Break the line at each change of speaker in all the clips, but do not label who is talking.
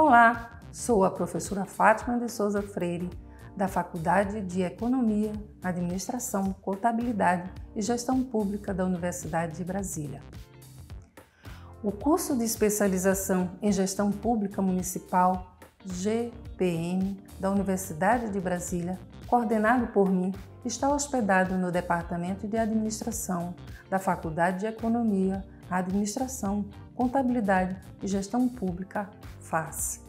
Olá, sou a professora Fátima de Souza Freire, da Faculdade de Economia, Administração, Contabilidade e Gestão Pública da Universidade de Brasília. O curso de especialização em Gestão Pública Municipal, GPM, da Universidade de Brasília, coordenado por mim, está hospedado no Departamento de Administração da Faculdade de Economia, Administração, Contabilidade e Gestão Pública, FACE.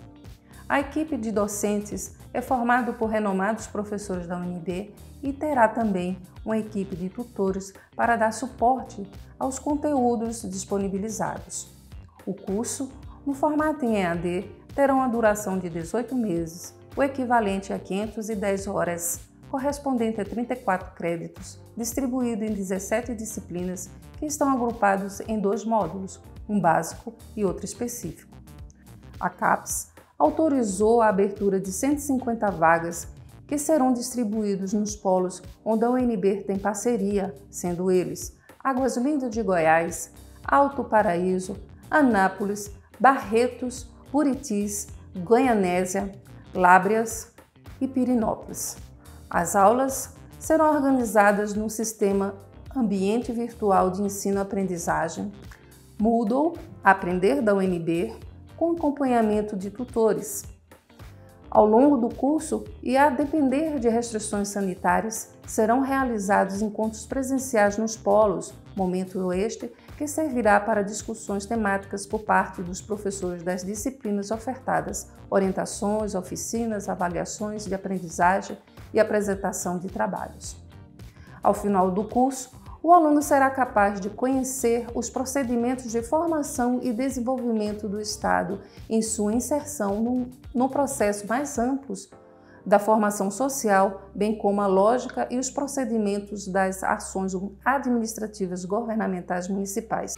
A equipe de docentes é formada por renomados professores da UNB e terá também uma equipe de tutores para dar suporte aos conteúdos disponibilizados. O curso, no formato em EAD, terá uma duração de 18 meses, o equivalente a 510 horas, correspondente a 34 créditos, distribuído em 17 disciplinas que estão agrupados em dois módulos, um básico e outro específico. A CAPES autorizou a abertura de 150 vagas que serão distribuídos nos polos onde a UNB tem parceria, sendo eles Águas Lindas de Goiás, Alto Paraíso, Anápolis, Barretos, Buritis, Goianésia, Lábrias e Pirinópolis. As aulas serão organizadas no sistema Ambiente Virtual de Ensino-Aprendizagem, Moodle, Aprender da UNB, com acompanhamento de tutores. Ao longo do curso, e a depender de restrições sanitárias, serão realizados encontros presenciais nos polos, momento este que servirá para discussões temáticas por parte dos professores das disciplinas ofertadas, orientações, oficinas, avaliações de aprendizagem e apresentação de trabalhos. Ao final do curso, o aluno será capaz de conhecer os procedimentos de formação e desenvolvimento do Estado em sua inserção no, no processo mais amplo da formação social, bem como a lógica e os procedimentos das ações administrativas governamentais municipais.